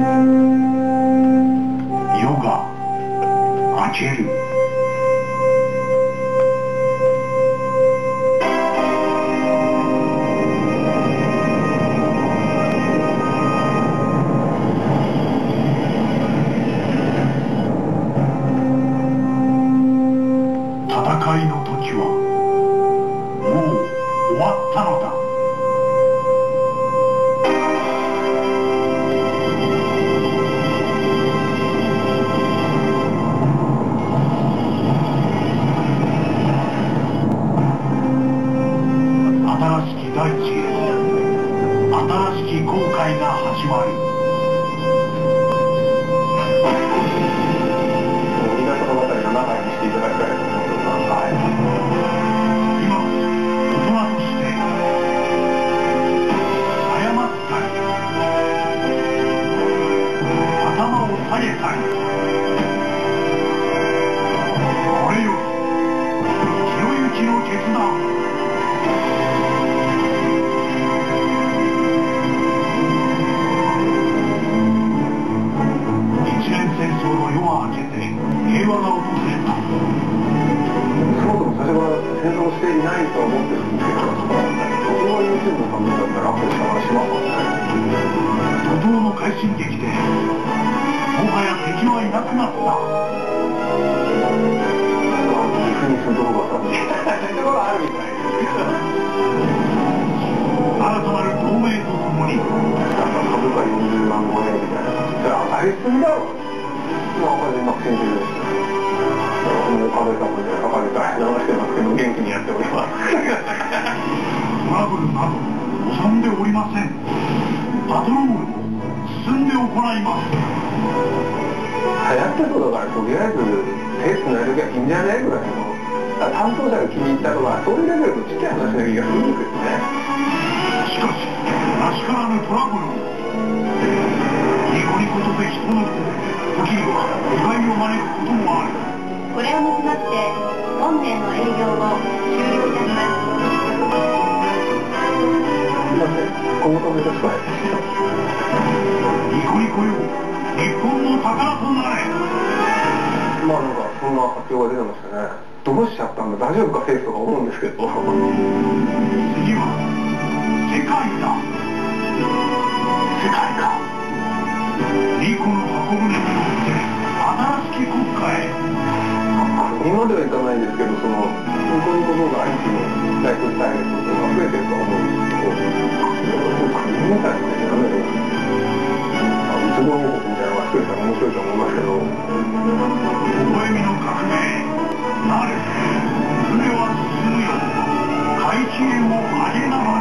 夜が明ける戦いの時はもう終わったのだ。が始まる港の辺りの中にしていただきたい。今大人として謝ったり頭を下げたりこれよの決断から戦争していないと思ってるんですけど、それは YouTube の番組だったらアップした話しますもんね。怒涛の快進撃でもはや敵はいなくなったフニス動画さん。あるみたい新たなる同盟とともになんか株価40万超えみたいな。それ上がりすぎだろ。まあ、赤字幕先中です。もう壁さんもね、赤字から流してますけど、元気にやっております。トラブルなど収んでおりませんパトロールも進んで行います流行ってそうだからとりあえず手つないときはいいんじゃないぐらいの担当者が気に入ったとかそういうレベルのちっちゃい話な気がするんですよねしかしらしからぬトラブルもニコニコとて人の子時には意外を招くこともあるこれをもちまして本年の営業を終了いたしますすいません今後ともよろしくお願いしニコニコよ日本の宝となれまあなんかそんな発表が出てましたねどうしちゃったんだ大丈夫か政府とか思うんです。けど次は世界だ今まではいかないですけどその本当にコが画配信のライフスタイルって増えてると思うんですけど国の中でやめろうちの王国みたいなのが増えたら面白いと思いますけど微笑みの革命れはよを上げながら